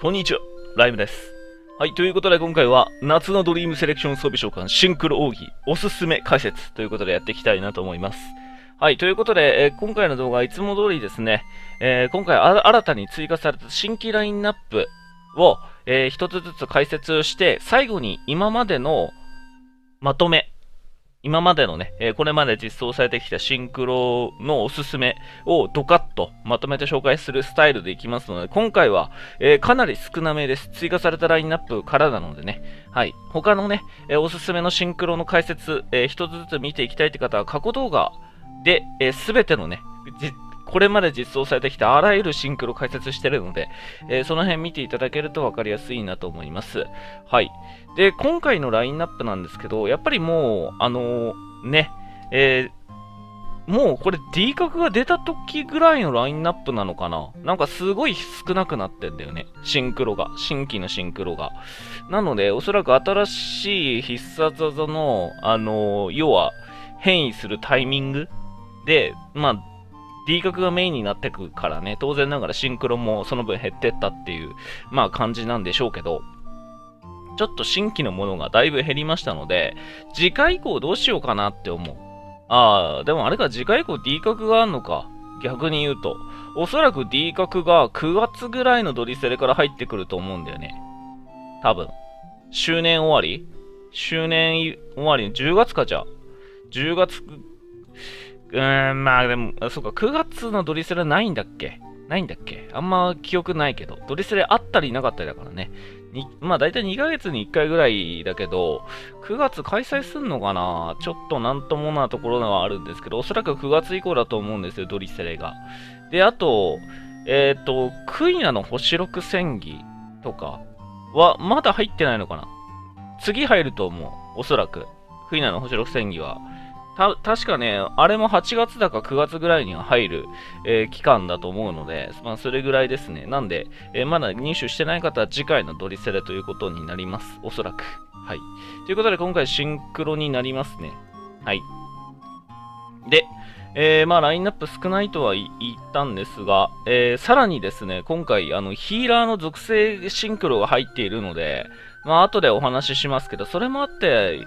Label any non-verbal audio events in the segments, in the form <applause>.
こんにちは、ライムです。はい、ということで今回は夏のドリームセレクション装備召喚シンクロ奥義おすすめ解説ということでやっていきたいなと思います。はい、ということで、えー今回の動画はいつも通りですね、えー今回新たに追加された新規ラインナップを、えー一つずつ解説して、最後に今までのまとめ、今までのね、えこれまで実装されてきたシンクロのおすすめをドカッとまとめて紹介するスタイルでいきますので、今回は、えかなり少なめです。追加されたラインナップからなのでね、はい。他のね、えおすすめのシンクロの解説、えー一つずつ見ていきたいって方は過去動画で、す、べ、てのね、これまで実装されてきたあらゆるシンクロ解説してるので、えーその辺見ていただけると分かりやすいなと思います。はい。で、今回のラインナップなんですけど、やっぱりもう、あのーね、えーもうこれ D 角が出た時ぐらいのラインナップなのかななんかすごい少なくなってんだよね。シンクロが。新規のシンクロが。なので、おそらく新しい必殺技の、あのー要は変異するタイミングで、まあ、D 角がメインになってくからね、当然ながらシンクロもその分減ってったっていう、まあ感じなんでしょうけど、ちょっと新規のものがだいぶ減りましたので、次回以降どうしようかなって思う。ああ、でもあれか、次回以降 D 角があるのか。逆に言うと。おそらく D 角が9月ぐらいのドリセレから入ってくると思うんだよね。多分。周年終わり？周年終わり？の10月かじゃあ。10月、うーん、まあでも、そうか、9月のドリセレないんだっけ？ないんだっけ？あんま記憶ないけど。ドリセレあったりなかったりだからね。にまあ大体2ヶ月に1回ぐらいだけど、9月開催すんのかな？ちょっとなんともなところではあるんですけど、おそらく9月以降だと思うんですよ、ドリセレが。で、あと、えっ、と、クイナの星6戦技とかはまだ入ってないのかな？次入ると思う、おそらく。クイナの星6戦技は。た、確かね、あれも8月だか9月ぐらいには入る、えー期間だと思うので、まあ、それぐらいですね。なんで、えーまだ入手してない方は次回のドリセレということになります。おそらく。はい。ということで、今回シンクロになりますね。はい。で、えーまあ、ラインナップ少ないとは言ったんですが、えーさらにですね、今回、あの、ヒーラーの属性シンクロが入っているので、まあ、後でお話ししますけど、それもあって、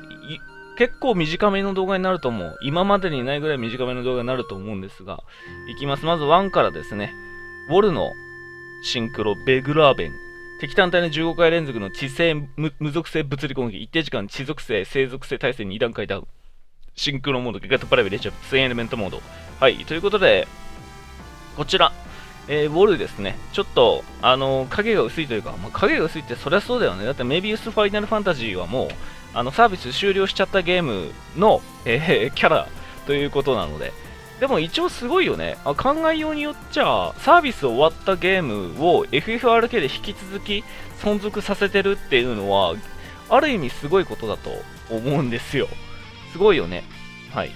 結構短めの動画になると思う。今までにないぐらい短めの動画になると思うんですが、いきます。まず1からですね、ウォルのシンクロ、ベグラーベン。敵単体の15回連続の地性無属性物理攻撃、一定時間地属性、生属性耐性2段階ダウン。シンクロモード、ゲガトパラビレッジャー、ツインエレメントモード。はい、ということで、こちら、えーウォルですね。ちょっと、あのー影が薄いというか、まあ、影が薄いってそりゃそうだよね。だってメビウスファイナルファンタジーはもう、あの、サービス終了しちゃったゲームの、えーキャラということなので、でも一応すごいよね。あ考えようによっちゃ、サービス終わったゲームを FFRK で引き続き存続させてるっていうのは、ある意味すごいことだと思うんですよ。すごいよね。はい。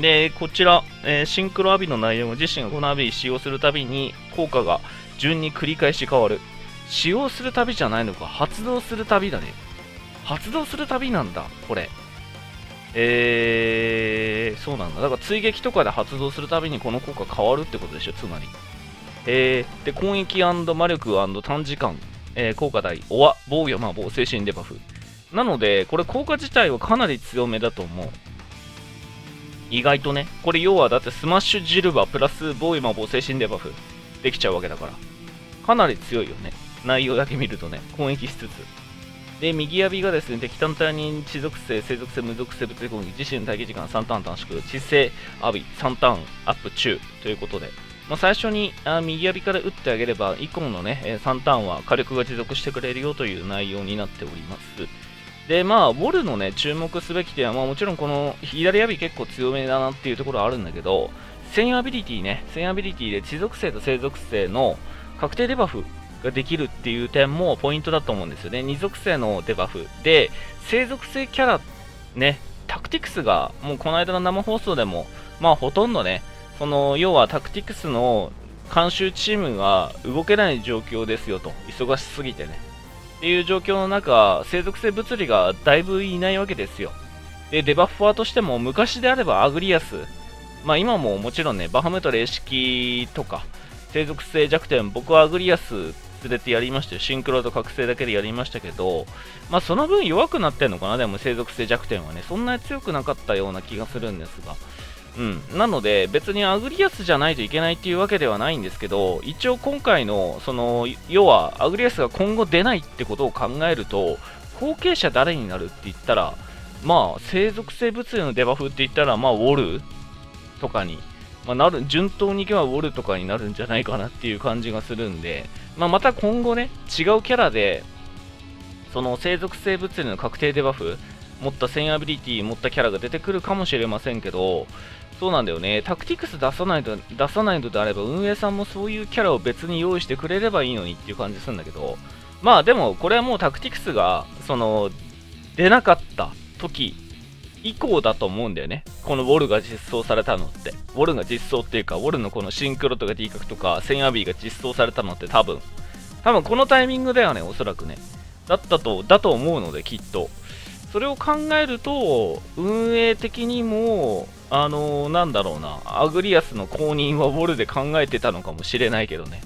で、こちら、えーシンクロアビの内容も自身がこのアビ使用するたびに効果が順に繰り返し変わる。使用するたびじゃないのか、発動するたびだね。発動するたびなんだ、これ。えー、そうなんだ。だから追撃とかで発動するたびにこの効果変わるってことでしょ、つまり。えー、で、攻撃魔力短時間、えー効果大、おわ、防御、魔法、精神デバフ。なので、これ効果自体はかなり強めだと思う。意外とね、これ要はだってスマッシュジルバプラス防御魔法精神デバフできちゃうわけだから。かなり強いよね。内容だけ見るとね、攻撃しつつ。で、右指がですね、敵単体に地属性、生属性、無属性物理攻撃、自身の待機時間3ターン短縮、知性、アビ、3ターンアップ中ということで、まあ、最初にあ右指から打ってあげれば、以降のね、3ターンは火力が持続してくれるよという内容になっております。で、まあ、ウォルのね、注目すべき点は、まあ、もちろんこの左指結構強めだなっていうところはあるんだけど、専用アビリティね、専用アビリティで地属性と生属性の確定デバフができるっていう点もポイントだと思うんですよね。二属性のデバフで、生属性キャラ、ね、タクティクスが、もうこの間の生放送でも、まあほとんどね、その、要はタクティクスの監修チームが動けない状況ですよと、忙しすぎてね。っていう状況の中、生属性物理がだいぶいないわけですよ。で、デバッファーとしても昔であればアグリアス、まあ今ももちろんね、バハムト零式とか、聖属性弱点、僕はアグリアス連れてやりましたよ。シンクロと覚醒だけでやりましたけど、まあその分弱くなってんのかな、でも聖属性弱点はね。そんなに強くなかったような気がするんですが。うん。なので、別にアグリアスじゃないといけないっていうわけではないんですけど、一応今回の、その、要は、アグリアスが今後出ないってことを考えると、後継者誰になるって言ったら、まあ、生属性物理のデバフって言ったら、まあ、ウォルとかに、まあ、なる、順当にいけばウォルとかになるんじゃないかなっていう感じがするんで、まあ、また今後ね、違うキャラで、その生属性物理の確定デバフ、持った1000アビリティ持ったキャラが出てくるかもしれませんけど、そうなんだよね。タクティクス出さないと、出さないのであれば、運営さんもそういうキャラを別に用意してくれればいいのにっていう感じするんだけど、まあでも、これはもうタクティクスが、その、出なかった時以降だと思うんだよね。このウォルが実装されたのって。ウォルが実装っていうか、ウォルのこのシンクロとか D 角とか、センアビが実装されたのって多分、多分このタイミングだよね、おそらくね。だったと、だと思うので、きっと。それを考えると、運営的にも、あのー、なんだろうな、アグリアスの後任はウォルで考えてたのかもしれないけどね。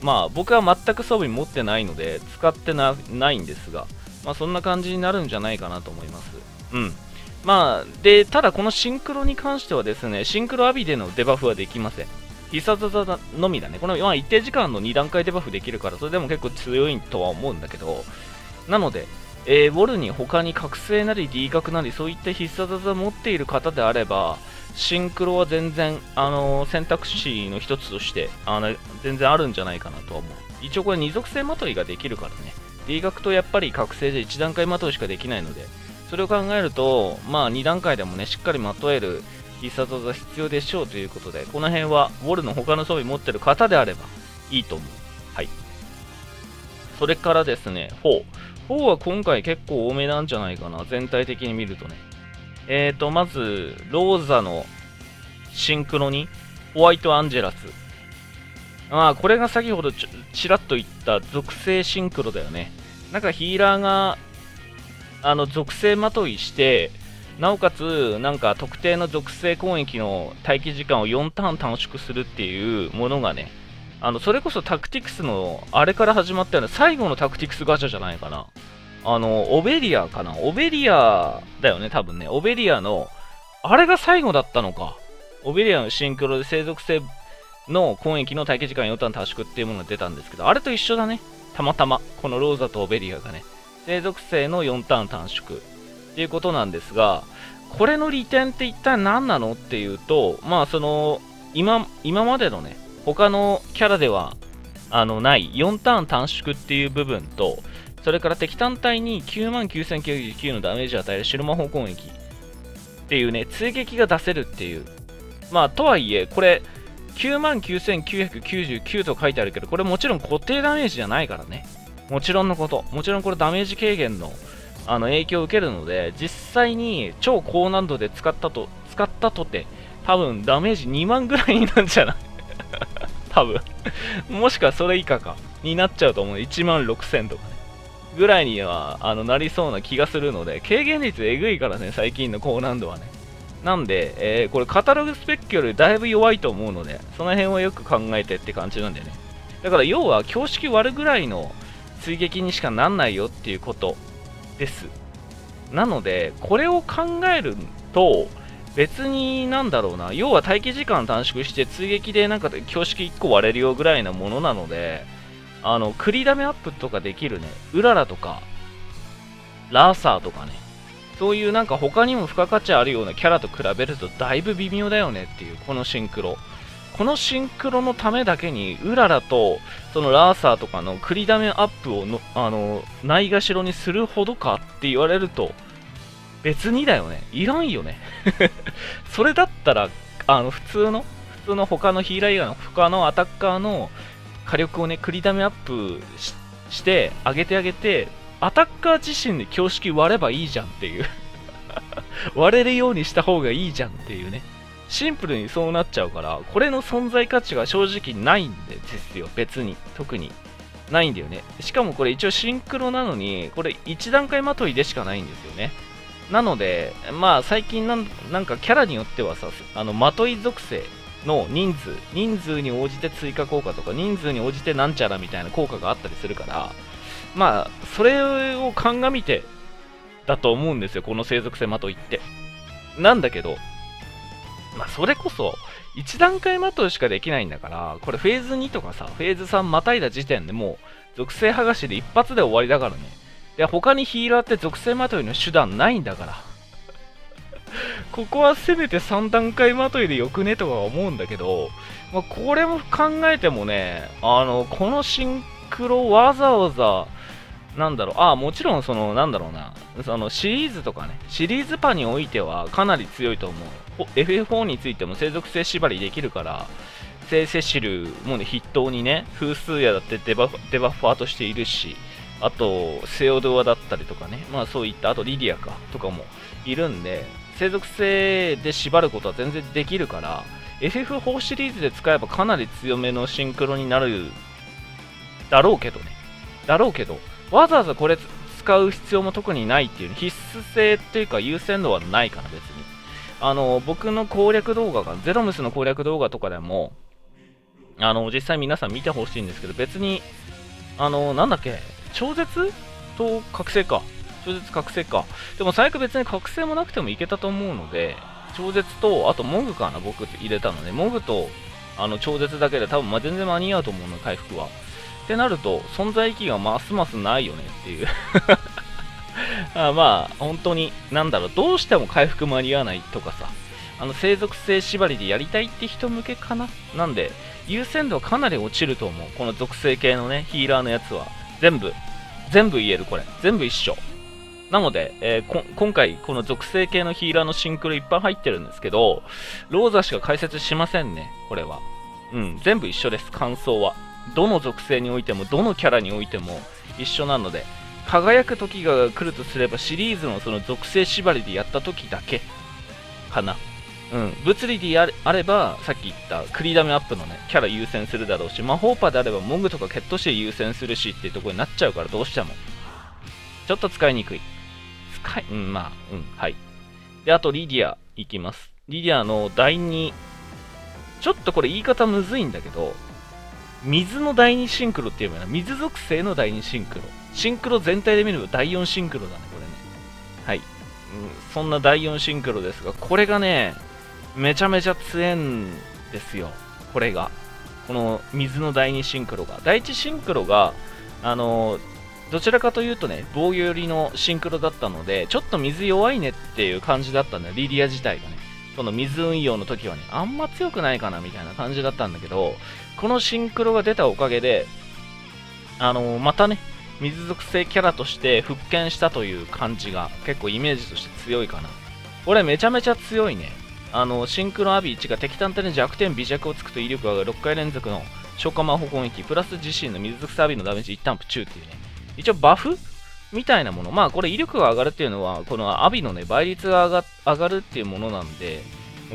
まあ、僕は全く装備持ってないので、使ってなないんですが、まあ、そんな感じになるんじゃないかなと思います。うん。まあ、で、ただこのシンクロに関してはですね、シンクロアビでのデバフはできません。必殺技のみだね。この、まあ、一定時間の2段階デバフできるから、それでも結構強いとは思うんだけど、なので、えー、ウォルに他に覚醒なり D 角なりそういった必殺技を持っている方であれば、シンクロは全然、あのー、選択肢の一つとしてあの全然あるんじゃないかなとは思う。一応これ二属性まといができるからね。D 角とやっぱり覚醒で1段階まといしかできないので、それを考えると、まあ2段階でもね、しっかりまとえる必殺技必要でしょうということで、この辺はウォルの他の装備持ってる方であればいいと思う。はい。それからですね、4。4は今回結構多めなんじゃないかな、全体的に見るとね。えーと、まず、ローザのシンクロに、ホワイトアンジェラス。まあ、これが先ほどちちらっと言った属性シンクロだよね。なんかヒーラーが、あの、属性まといして、なおかつ、なんか特定の属性攻撃の待機時間を4ターン短縮するっていうものがね、あの、それこそタクティクスの、あれから始まったような最後のタクティクスガチャじゃないかな。あの、オベリアかなオベリアだよね、多分ね。オベリアの、あれが最後だったのか。オベリアのシンクロで生属性の攻撃の待機時間4ターン短縮っていうものが出たんですけど、あれと一緒だね。たまたま。このローザとオベリアがね。生属性の4ターン短縮っていうことなんですが、これの利点って一体何なのっていうと、まあその、今、今までのね、他のキャラではあのない4ターン短縮っていう部分と、それから敵単体に99,099のダメージを与える白魔法攻撃っていうね、追撃が出せるっていう。まあ、とはいえ、これ、99,999と書いてあるけど、これもちろん固定ダメージじゃないからね。もちろんのこと。もちろんこれダメージ軽減のあの影響を受けるので、実際に超高難度で使ったと、使ったとて、多分ダメージ2万ぐらいになるんじゃない？<laughs> 多分もしくはそれ以下か。になっちゃうと思う。1万6000とかね。ぐらいには、あの、なりそうな気がするので、軽減率えぐいからね、最近の高難度はね。なんで、えー、これカタログスペックよりだいぶ弱いと思うので、その辺はよく考えてって感じなんだよね。だから要は、標識割るぐらいの追撃にしかなんないよっていうことです。なので、これを考えると、別になんだろうな、要は待機時間短縮して追撃でなんか標識1個割れるよぐらいなものなので、あの、繰りだめアップとかできるね、うららとか、ラーサーとかね、そういうなんか他にも付加価値あるようなキャラと比べるとだいぶ微妙だよねっていう、このシンクロ。このシンクロのためだけに、うららと、そのラーサーとかの繰りだめアップをの、あの、ないがしろにするほどかって言われると、別にだよね。いらんよね。<laughs> それだったら、あの、普通の、普通の他のヒーラー以外の他のアタッカーの火力をね、繰りだめアップして、上げてあげて、アタッカー自身で標識割ればいいじゃんっていう <laughs> 割れるようにした方がいいじゃんっていうね。シンプルにそうなっちゃうから、これの存在価値が正直ないんですよ、別に。特に。ないんだよね。しかもこれ一応シンクロなのに、これ1段階まといでしかないんですよね。なので、まあ最近なんかキャラによってはさ、あの、まとい属性の人数、人数に応じて追加効果とか、人数に応じてなんちゃらみたいな効果があったりするから、まあ、それを鑑みてだと思うんですよ、この生属性まといって。なんだけど、まあ、それこそ、1段階まといしかできないんだから、これフェーズ2とかさ、フェーズ3またいだ時点でもう、属性剥がしで一発で終わりだからね。で、他にヒーラーって属性まといの手段ないんだから。<laughs> ここはせめて3段階まといでよくねとか思うんだけど、まあ、これも考えてもね、あの、このシンクロわざわざ、なんだろう、ああ、もちろんその、なんだろうな、そのシリーズとかね、シリーズパにおいてはかなり強いと思う。FF4 についても生属性縛りできるから、聖セシルもね、筆頭にね、風数やだってデバデバファーとしているし、あと、セオドアだったりとかね、まあそういった、あとリディアか、とかもいるんで、生属性で縛ることは全然できるから、FF4 シリーズで使えばかなり強めのシンクロになるだろうけどね。だろうけど、わざわざこれ使う必要も特にないっていう、必須性っていうか優先度はないから別に。あの、僕の攻略動画が、ゼロムスの攻略動画とかでも、あの、実際皆さん見てほしいんですけど、別に、あの、なんだっけ、超絶と覚醒か。超絶覚醒か。でも最悪別に覚醒もなくてもいけたと思うので、超絶と、あとモグかな、僕入れたので、モグと、あの、超絶だけで多分、まあ、全然間に合うと思うの、回復は。ってなると、存在意義がますますないよねっていう <laughs> あまあ、本当に、なんだろう、どうしても回復間に合わないとかさ、あの、生属性縛りでやりたいって人向けかな？なんで、優先度はかなり落ちると思う。この属性系のね、ヒーラーのやつは。全部、全部言える、これ。全部一緒。なので、えー、今回、この属性系のヒーラーのシンクロいっぱい入ってるんですけど、ローザしか解説しませんね、これは。うん、全部一緒です、感想は。どの属性においてもどのキャラにおいても一緒なので輝く時が来るとすればシリーズのその属性縛りでやった時だけかな。うん。物理であればさっき言ったクリダメアップのねキャラ優先するだろうし魔法パであればモグとかケットシー優先するしっていうところになっちゃうからどうしても。ちょっと使いにくい。使いうんまあうんはい。であとリディアいきます。リディアの第2ちょっとこれ言い方むずいんだけど水の第2シンクロって言えばいいな。水属性の第2シンクロ。シンクロ全体で見れば第4シンクロだね、これね。はい。うん、そんな第4シンクロですが、これがね、めちゃめちゃ強いんですよ。これが。この水の第2シンクロが。第1シンクロが、あのどちらかというとね、防御寄りのシンクロだったので、ちょっと水弱いねっていう感じだったんだよ、リリア自体がね。その水運用の時はね、あんま強くないかなみたいな感じだったんだけど、このシンクロが出たおかげで、あのー、またね、水属性キャラとして復権したという感じが結構イメージとして強いかな。これめちゃめちゃ強いね。あの、シンクロアビー1が敵単体で弱点微弱をつくと威力が上がる6回連続の消化魔法攻撃、プラス自身の水属性アビーのダメージ1タンプ中っていうね。一応バフみたいなもの。まあこれ威力が上がるっていうのは、このアビのね、倍率が上が上がるっていうものなんで、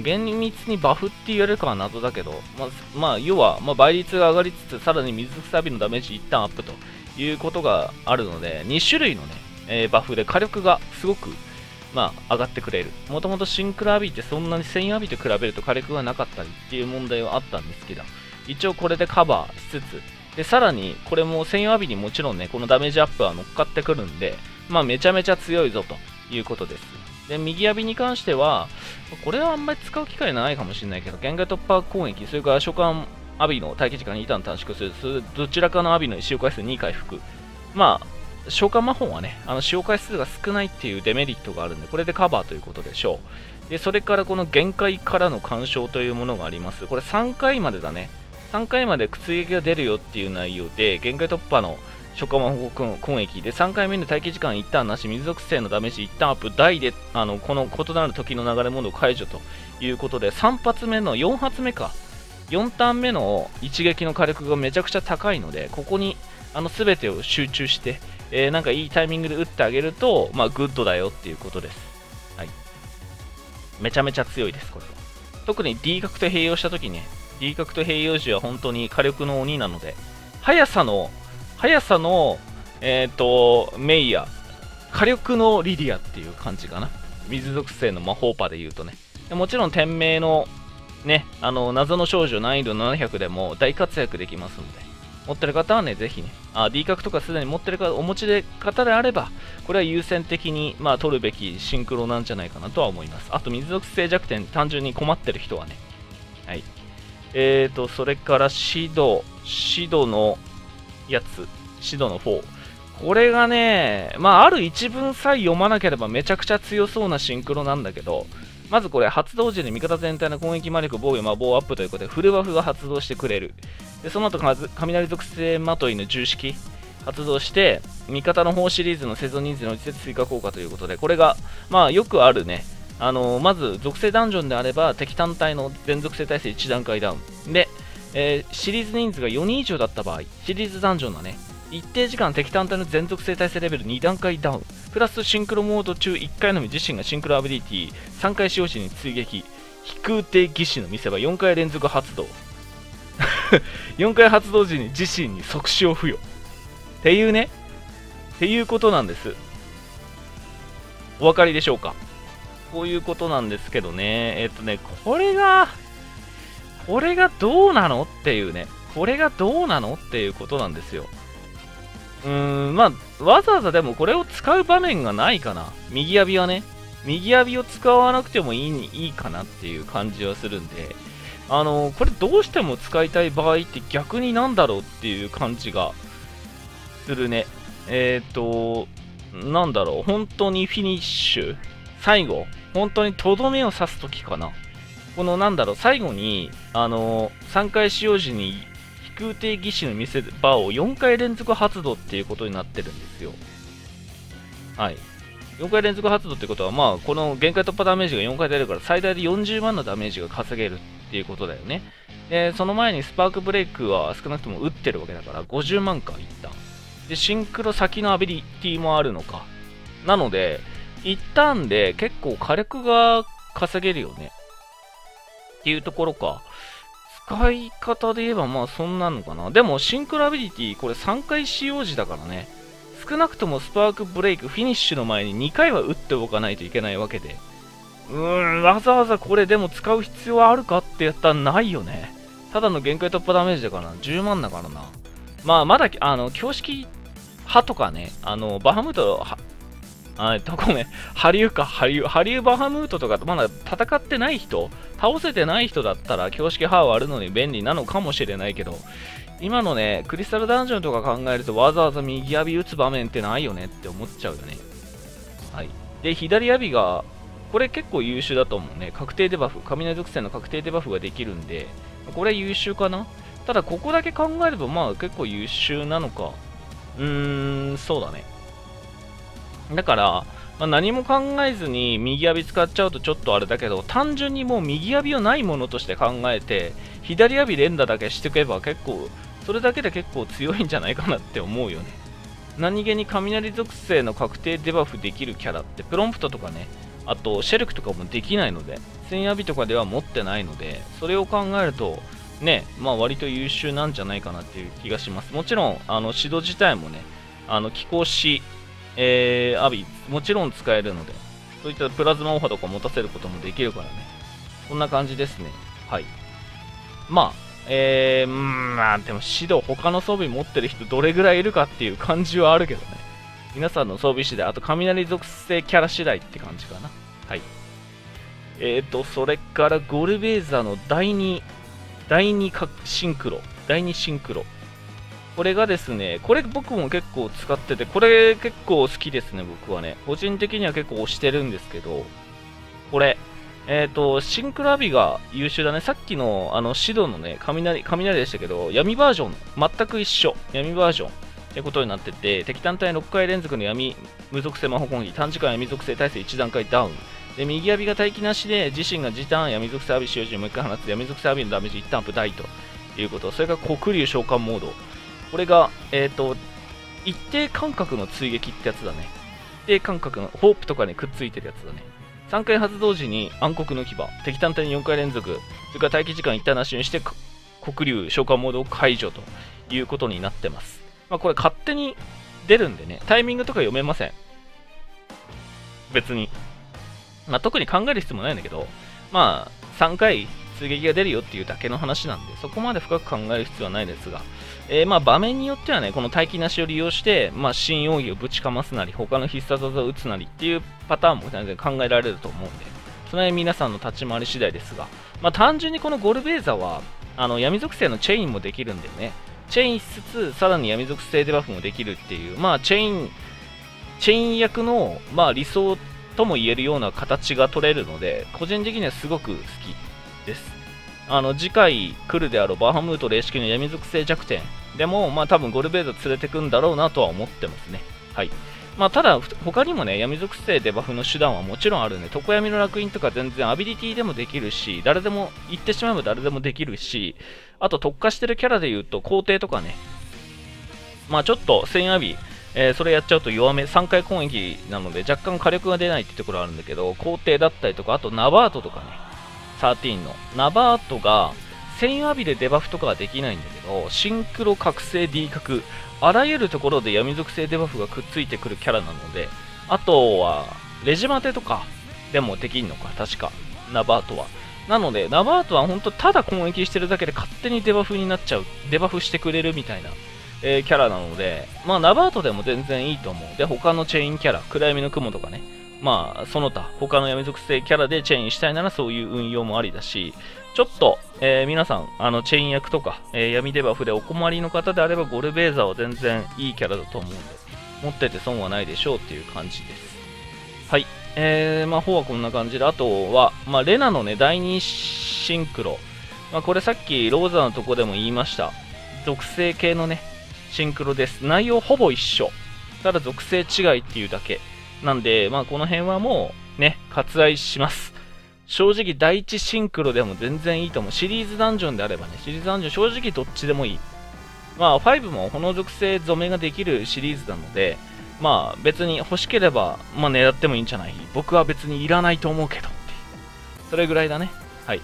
厳密にバフって言われるかは謎だけど、まあ、まあ、要は、まあ、倍率が上がりつつ、さらに水くさびのダメージ一旦アップということがあるので、2種類のね、えー、バフで火力がすごく、まあ、上がってくれる。もともとシンクラービーってそんなに専用アビーと比べると火力がなかったりっていう問題はあったんですけど、一応これでカバーしつつ、で、さらに、これも専用アビにもちろんね、このダメージアップは乗っかってくるんで、まあ、めちゃめちゃ強いぞということです。で、右アビに関しては、これはあんまり使う機会ないかもしれないけど、限界突破攻撃、それから召喚アビの待機時間2ターン短縮する、どちらかのアビの使用回数2回復。まあ、召喚魔法はね、あの使用回数が少ないっていうデメリットがあるんで、これでカバーということでしょう。で、それからこの限界からの干渉というものがあります。これ3回までだね。3回まで屈撃が出るよっていう内容で、限界突破の初夏魔法攻撃で3回目の待機時間一旦なし、水属性のダメージ一旦アップ、大であのこの異なる時の流れモード解除ということで、3発目の4発目か、4ターン目の一撃の火力がめちゃくちゃ高いので、ここにあの全てを集中して、えー、なんかいいタイミングで打ってあげると、まあ、グッドだよっていうことです。はい。めちゃめちゃ強いです、これは。特に D 角と併用した時に、D 角と併用時は本当に火力の鬼なので、速さの速さの、えっ、ー、と、メイヤ、火力のリディアっていう感じかな。水属性の魔法パで言うとね。もちろん天命のね、あの、謎の少女難易度700でも大活躍できますので、持ってる方はね、ぜひね、あ D 角とかすでに持ってる方、お持ちで方であれば、これは優先的に、まあ、取るべきシンクロなんじゃないかなとは思います。あと、水属性弱点、単純に困ってる人はね。はい。えーと、それからシド、シドのやつ、シドの4。これがね、まあ、ある一文さえ読まなければめちゃくちゃ強そうなシンクロなんだけど、まずこれ発動時に味方全体の攻撃魔力防御魔法アップということでフルバフが発動してくれる。でその後雷属性まといの重式発動して味方の方シリーズの生存人数の一節追加効果ということでこれがまあよくあるね。あのー、まず属性ダンジョンであれば敵単体の全属性耐性1段階ダウン。で、えー、シリーズ人数が4人以上だった場合シリーズダンジョンのね一定時間敵単体の全属性耐性レベル2段階ダウン。プラスシンクロモード中1回のみ自身がシンクロアビリティ3回使用時に追撃。飛空艇技師の見せ場4回連続発動。<laughs> 4回発動時に自身に即死を付与。っていうね。っていうことなんです。お分かりでしょうか？こういうことなんですけどね。えっとねこれがこれがどうなのっていうねこれがどうなのっていうことなんですようーん、まあ、わざわざでもこれを使う場面がないかな。右指はね。右指を使わなくてもいいいいかなっていう感じはするんで、あのこれどうしても使いたい場合って逆になんだろうっていう感じがするね。えっ、ー、と、なんだろう、本当にフィニッシュ？最後、本当にとどめを刺すときかな。このなんだろう、最後に、あの3回使用時に飛空挺技師の見せ場を4回連続発動っていうことになってるんですよ。はい。4回連続発動ってことは、まあ、この限界突破ダメージが4回出るから、最大で40万のダメージが稼げるっていうことだよね。で、その前にスパークブレイクは少なくとも打ってるわけだから、50万か、一旦。で、シンクロ先のアビリティもあるのか。なので、一旦で結構火力が稼げるよね。ていうところか。使い方で言えばまあそんなのかな。でもシンクロアビリティこれ3回使用時だからね。少なくともスパークブレイク、フィニッシュの前に2回は打っておかないといけないわけで。うーん、わざわざこれでも使う必要あるかってやったらないよね。ただの限界突破ダメージだからな。10万だからな。まあまだ、あの、標識派とかね、あの、バハムートあとごめん、ハリューか、ハリュー、ハリューバハムートとか、まだ戦ってない人、倒せてない人だったら、標識ハーはあるのに便利なのかもしれないけど、今のね、クリスタルダンジョンとか考えると、わざわざ右指打つ場面ってないよねって思っちゃうよね。はい。で、左指が、これ結構優秀だと思うね。確定デバフ、雷属性の確定デバフができるんで、これ優秀かな？ただ、ここだけ考えれば、まあ結構優秀なのか。うーん、そうだね。だから、まあ、何も考えずに右指使っちゃうとちょっとあれだけど、単純にもう右指をないものとして考えて、左指連打だけしておけば結構、それだけで結構強いんじゃないかなって思うよね。何気に雷属性の確定デバフできるキャラって、プロンプトとかね、あとシェルクとかもできないので、千指とかでは持ってないので、それを考えると、ね、まあ割と優秀なんじゃないかなっていう気がします。もちろん、あの、指導自体もね、あの、気候しえー、アビ、もちろん使えるので、そういったプラズマオファとか持たせることもできるからね。こんな感じですね。はい。まあ、えー、まあ、でも指導、他の装備持ってる人どれぐらいいるかっていう感じはあるけどね。皆さんの装備次第、あと雷属性キャラ次第って感じかな。はい。えーと、それからゴルベーザの第2、第2シンクロ、第2シンクロ。これがですね、これ僕も結構使ってて、これ結構好きですね、僕はね。個人的には結構推してるんですけど、これ、えっ、ー、と、シンクラビが優秀だね。さっきの、あの、シドのね、雷、雷でしたけど、闇バージョン、全く一緒。闇バージョン。ってことになってて、敵単体6回連続の闇無属性魔法攻撃、短時間闇属性耐性1段階ダウン。で、右指が待機なしで、自身が時短闇属性アビ使用時にもう一回放つ闇属性アビのダメージ1ターンアップ大ということ。それから黒竜召喚モード。これが、えっ、ー、と、一定間隔の追撃ってやつだね。一定間隔の、ホープとかにくっついてるやつだね。3回発動時に暗黒の牙、敵単体に4回連続、それから待機時間一旦なしにして、黒竜召喚モードを解除ということになってます。まあ、これ勝手に出るんでね、タイミングとか読めません。別に。まあ、特に考える必要もないんだけど、まあ、3回追撃が出るよっていうだけの話なんで、そこまで深く考える必要はないですが、えー、まあ場面によってはね、この待機なしを利用して、まあ、新容疑をぶちかますなり、他の必殺技を打つなりっていうパターンも全然考えられると思うんで、その辺皆さんの立ち回り次第ですが、まあ、単純にこのゴルベーザは、あの闇属性のチェインもできるんでね、チェインしつつ、さらに闇属性デバフもできるっていう、まあチェイン、チェイン役の、まあ、理想とも言えるような形が取れるので、個人的にはすごく好きです。あの、次回来るであろうバハムート霊式の闇属性弱点でも、まあ多分ゴルベーザ連れてくんだろうなとは思ってますね。はい。まあただ、他にもね、闇属性デバフの手段はもちろんあるんで、常闇の楽印とか全然アビリティでもできるし、誰でも、言ってしまえば誰でもできるし、あと特化してるキャラで言うと、皇帝とかね、まあちょっと1000アビえー、それやっちゃうと弱め、3回攻撃なので若干火力が出ないってところあるんだけど、皇帝だったりとか、あとナバートとかね、13の。ナバートが、1000アビでデバフとかはできないんだけど、シンクロ覚醒 D 角、あらゆるところで闇属性デバフがくっついてくるキャラなので、あとは、レジマテとかでもできんのか、確か、ナバートは。なので、ナバートは本当ただ攻撃してるだけで勝手にデバフになっちゃう、デバフしてくれるみたいなえー、キャラなので、まあ、ナバートでも全然いいと思う。で、他のチェインキャラ、暗闇の雲とかね、まあ、その他、他の闇属性キャラでチェインしたいならそういう運用もありだし、ちょっと、えー、皆さん、あの、チェイン役とか、えー、闇デバフでお困りの方であれば、ゴルベーザーは全然いいキャラだと思うんで、持ってて損はないでしょうっていう感じです。はい。えー、まあ、方はこんな感じで、あとは、まあ、レナのね、第2シンクロ。まあ、これさっき、ローザのとこでも言いました。属性系のね、シンクロです。内容ほぼ一緒。ただ属性違いっていうだけ。なんで、まあこの辺はもうね、割愛します。正直第一シンクロでも全然いいと思う。シリーズダンジョンであればね、シリーズダンジョン正直どっちでもいい。まあ5も炎属性染めができるシリーズなので、まあ別に欲しければ、まあ狙ってもいいんじゃない僕は別にいらないと思うけど。それぐらいだね。はい。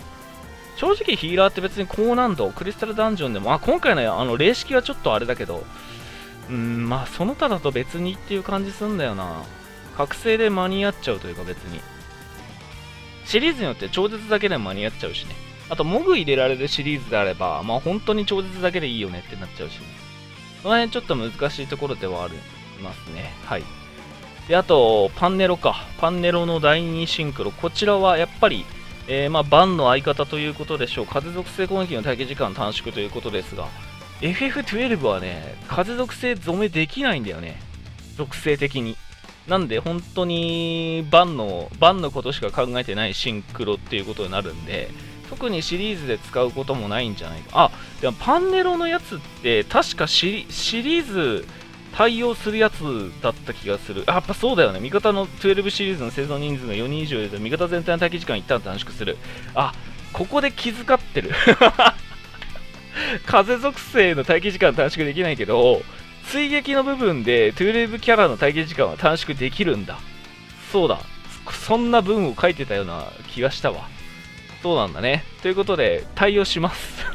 正直ヒーラーって別に高難度、クリスタルダンジョンでも、あ、今回のあの、霊式はちょっとあれだけど、うん、まあ、その他だと別にっていう感じすんだよな。覚醒で間に合っちゃうというか別に。シリーズによって超絶だけで間に合っちゃうしね。あと、モグ入れられるシリーズであれば、まあ本当に超絶だけでいいよねってなっちゃうし、ね、その辺ちょっと難しいところではありますね。はい。で、あと、パンネロか。パンネロの第2シンクロ。こちらはやっぱり、えー、まあ、バンの相方ということでしょう。風属性攻撃の待機時間短縮ということですが、FF12 はね、風属性染めできないんだよね。属性的に。なんで、本当に、バンの、バンのことしか考えてないシンクロっていうことになるんで、特にシリーズで使うこともないんじゃないか。あ、でもパンネロのやつって、確かシリーズ、対応するやつだった気がする。あ、やっぱそうだよね。味方の12シリーズの生存人数が4人以上で、味方全体の待機時間一旦短縮する。あ、ここで気遣ってる。<laughs> 風属性の待機時間短縮できないけど、追撃の部分で12キャラの待機時間は短縮できるんだ。そうだ。そんな文を書いてたような気がしたわ。そうなんだね。ということで、対応します。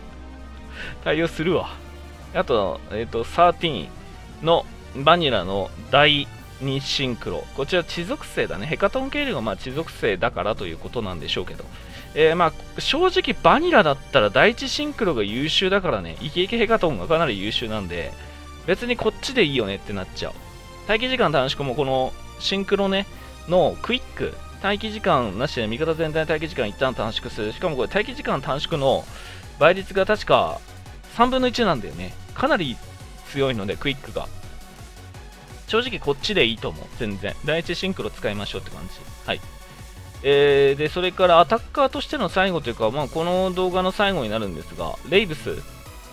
<laughs> 対応するわ。あと、えっ、ー、と、13のバニラの第2シンクロ。こちら地属性だね。ヘカトン系がまあ地属性だからということなんでしょうけど。えー、まあ、正直バニラだったら第1シンクロが優秀だからね、イケイケヘカトンがかなり優秀なんで、別にこっちでいいよねってなっちゃう。待機時間短縮もこのシンクロね、のクイック、待機時間なしで味方全体の待機時間一旦短縮する。しかもこれ待機時間短縮の倍率が確か3分の1なんだよね。かなり強いので、クイックが。正直こっちでいいと思う。全然。第一シンクロ使いましょうって感じ。はい。えー、で、それからアタッカーとしての最後というか、まあ、この動画の最後になるんですが、レイブス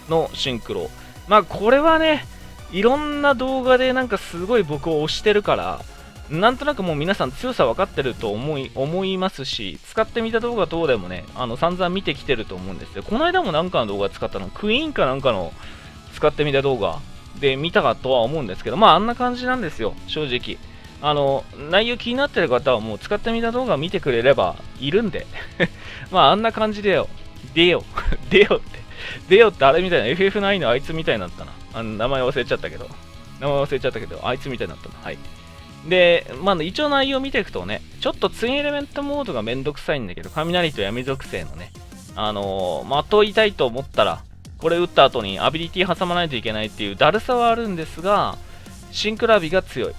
のシンクロ。まあ、これはね、いろんな動画でなんかすごい僕を推してるから、なんとなくもう皆さん強さ分かってると思い思いますし、使ってみた動画等でもね、あの散々見てきてると思うんですよ。この間もなんかの動画使ったの、クイーンかなんかの使ってみた動画で見たかとは思うんですけど、まああんな感じなんですよ、正直。あの、内容気になってる方はもう使ってみた動画見てくれればいるんで。<laughs> まああんな感じでよ。出よ。<laughs> 出よって。出よってあれみたいな FF9 のあいつみたいになったな。あの名前忘れちゃったけど。名前忘れちゃったけど、あいつみたいになったな。はい。で、まあ、一応内容見ていくとね、ちょっとツインエレメントモードがめんどくさいんだけど、雷と闇属性のね、あのー、まといたいと思ったら、これ打った後にアビリティ挟まないといけないっていうだるさはあるんですが、シンクラビが強い。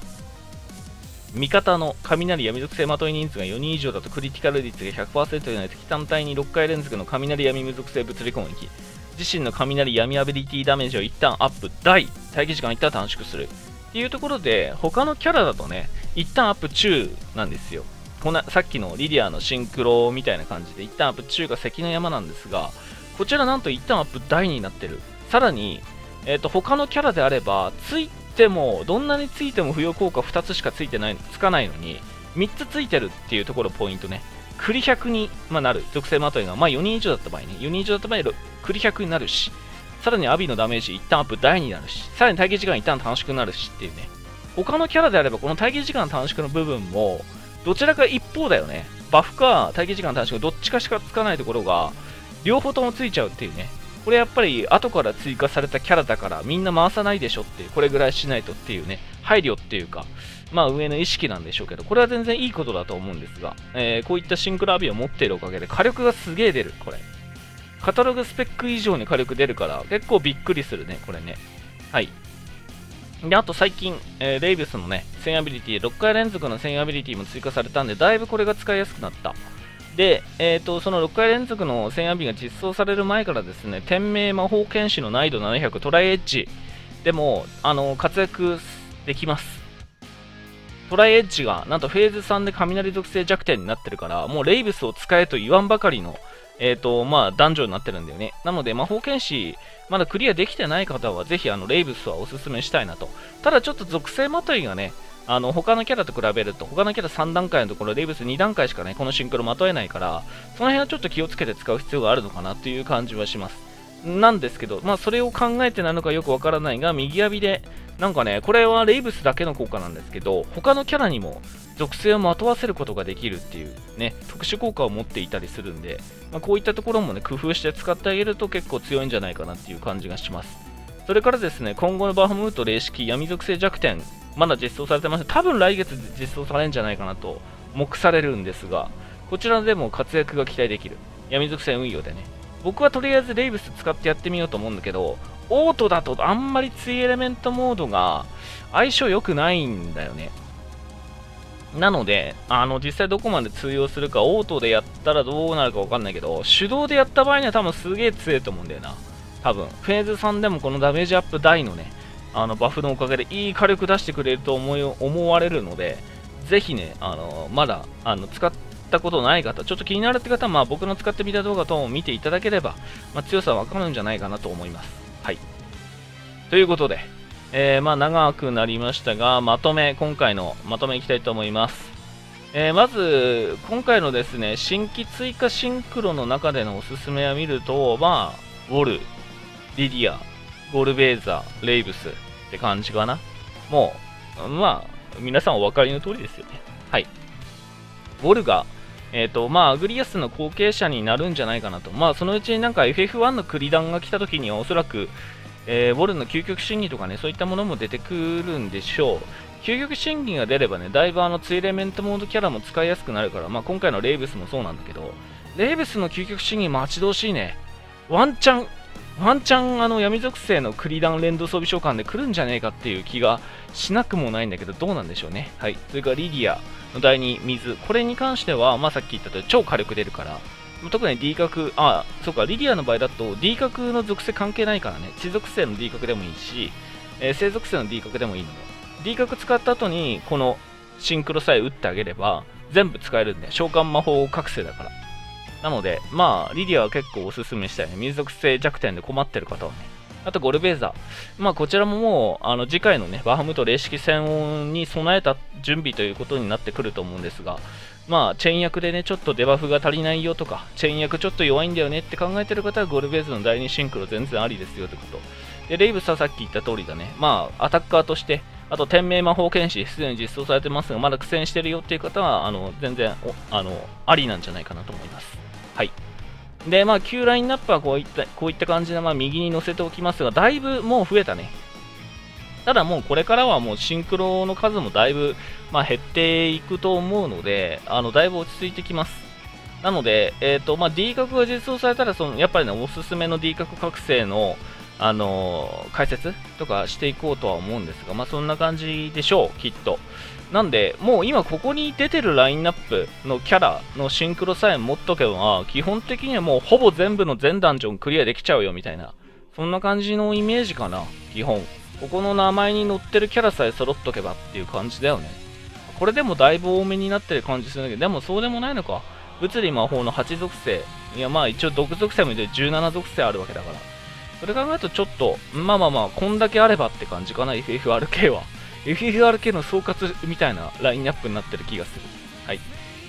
味方の雷闇属性まとい人数が4人以上だとクリティカル率が100%になり敵単体に6回連続の雷闇無属性物理攻撃。自身の雷闇アビリティダメージを一旦アップ。大待機時間一旦短縮する。っていうところで他のキャラだとね一旦アップ中なんですよ。こんなさっきのリディアのシンクロみたいな感じで一旦アップ中が関の山なんですがこちらなんと一旦アップ大になってる。さらに、えーと、他のキャラであればついてもどんなについても付与効果2つしかついてないつかないのに3つついてるっていうところポイントね。クリ100に、まあ、なる。属性まといが、まあ、4人以上だった場合ね。4人以上だった場合クリ100になるしさらにアビのダメージ一旦アップ大になるしさらに待機時間一旦短縮になるしっていうね。他のキャラであればこの待機時間短縮の部分もどちらか一方だよね。バフか待機時間短縮どっちかしかつかないところが両方ともついちゃうっていうね。これやっぱり後から追加されたキャラだからみんな回さないでしょって、これぐらいしないとっていうね、配慮っていうか、まあ上の意識なんでしょうけど、これは全然いいことだと思うんですが、えー、こういったシンクロアビを持っているおかげで火力がすげえ出る、これ。カタログスペック以上に火力出るから、結構びっくりするね、これね。はい。で、あと最近、えー、レイブスのね、1000アビリティ、6回連続の1000アビリティも追加されたんで、だいぶこれが使いやすくなった。で、えーと、その6回連続の1000アビが実装される前からですね、天命魔法剣士の難易度700トライエッジでもあの活躍できます。トライエッジがなんとフェーズ3で雷属性弱点になってるから、もうレイブスを使えと言わんばかりの、えーとまあ、男女になってるんだよね。なので魔法剣士、まだクリアできてない方はぜひあのレイブスはおすすめしたいなと。ただちょっと属性まといがね、あの他のキャラと比べると他のキャラ3段階のところレイブス2段階しかねこのシンクロまとえないからその辺はちょっと気をつけて使う必要があるのかなという感じはします。なんですけどまあそれを考えてなのかよくわからないが右指でなんかねこれはレイブスだけの効果なんですけど他のキャラにも属性をまとわせることができるっていうね特殊効果を持っていたりするんで、まあ、こういったところもね工夫して使ってあげると結構強いんじゃないかなっていう感じがします。それからですね今後のバームート霊式闇属性弱点まだ実装されてません。多分来月実装されるんじゃないかなと目されるんですが、こちらでも活躍が期待できる。闇属性運用でね。僕はとりあえずレイブス使ってやってみようと思うんだけど、オートだとあんまりツイエレメントモードが相性良くないんだよね。なので、あの、実際どこまで通用するか、オートでやったらどうなるかわかんないけど、手動でやった場合には多分すげえ強いと思うんだよな。多分。フェーズ3でもこのダメージアップ大のね、あのバフのおかげでいい火力出してくれると思い思われるので、ぜひね、あのまだあの使ったことない方、ちょっと気になるって方は、まあ、僕の使ってみた動画等を見ていただければ、まあ、強さはわかるんじゃないかなと思います。はい。ということで、えー、まあ、長くなりましたが、まとめ、今回のまとめいきたいと思います。えー、まず、今回のですね、新規追加シンクロの中でのおすすめを見ると、まあ、ウォル、リディア、ゴルベーザー、レイブスって感じかな。もう、まあ、皆さんお分かりの通りですよね。はい。ウォルが、えっ、ー、と、まあ、アグリアスの後継者になるんじゃないかなと。まあ、そのうちになんか FF1 のクリダンが来た時にはおそらく、えー、ウォルの究極神技とかね、そういったものも出てくるんでしょう。究極神技が出ればね、だいぶあの、ツインエレメントモードキャラも使いやすくなるから、まあ、今回のレイブスもそうなんだけど、レイブスの究極神技待ち遠しいね。ワンチャン、ワンチャンあの闇属性のクリダン連動装備召喚で来るんじゃねえかっていう気がしなくもないんだけど、どうなんでしょうね。はい。それからリディアの第2、水。これに関しては、まあ、さっき言ったとおり超火力出るから、特に D 角、あ、そうか、リディアの場合だと D 角の属性関係ないからね、地属性の D 角でもいいし、えー、生属性の D 角でもいいので、D 角使った後に、このシンクロさえ打ってあげれば、全部使えるんで、召喚魔法覚醒だから。なので、まあ、リディアは結構おすすめしたいね。水属性弱点で困ってる方はね。あと、ゴルベーザー。まあ、こちらももう、あの、次回のね、バハムト霊式戦に備えた準備ということになってくると思うんですが、まあ、チェーン役でね、ちょっとデバフが足りないよとか、チェーン役ちょっと弱いんだよねって考えてる方は、ゴルベーズの第2シンクロ全然ありですよってこと。で、レイブスはさっき言った通りだね。まあ、アタッカーとして、あと、天命魔法剣士、すでに実装されてますが、まだ苦戦してるよっていう方は、あの、全然、あの、ありなんじゃないかなと思います。はい。で、まあ、旧ラインナップはこういった、こういった感じで、まあ、右に乗せておきますが、だいぶもう増えたね。ただもうこれからはもうシンクロの数もだいぶ、まあ、減っていくと思うので、あのだいぶ落ち着いてきます。なので、えーとまあ、D 角が実装されたらその、やっぱりね、おすすめの D 角覚醒の、あのー、解説とかしていこうとは思うんですが、まあ、そんな感じでしょう、きっと。なんで、もう今ここに出てるラインナップのキャラのシンクロさえ持っとけば、基本的にはもうほぼ全部の全ダンジョンクリアできちゃうよみたいな、そんな感じのイメージかな、基本。ここの名前に載ってるキャラさえ揃っとけばっていう感じだよね。これでもだいぶ多めになってる感じするんだけど、でもそうでもないのか。物理魔法の8属性。いやまあ一応毒属性もで17属性あるわけだから。それ考えるとちょっと、まあまあまあ、こんだけあればって感じかな、FFRK は。FFRK の総括みたいなラインナップになってる気がする。はい。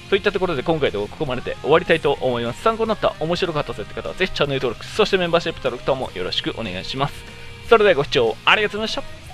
といったところで今回でここまでで終わりたいと思います。参考になった、面白かったぜって方はぜひチャンネル登録、そしてメンバーシップ登録ともよろしくお願いします。それではご視聴ありがとうございました。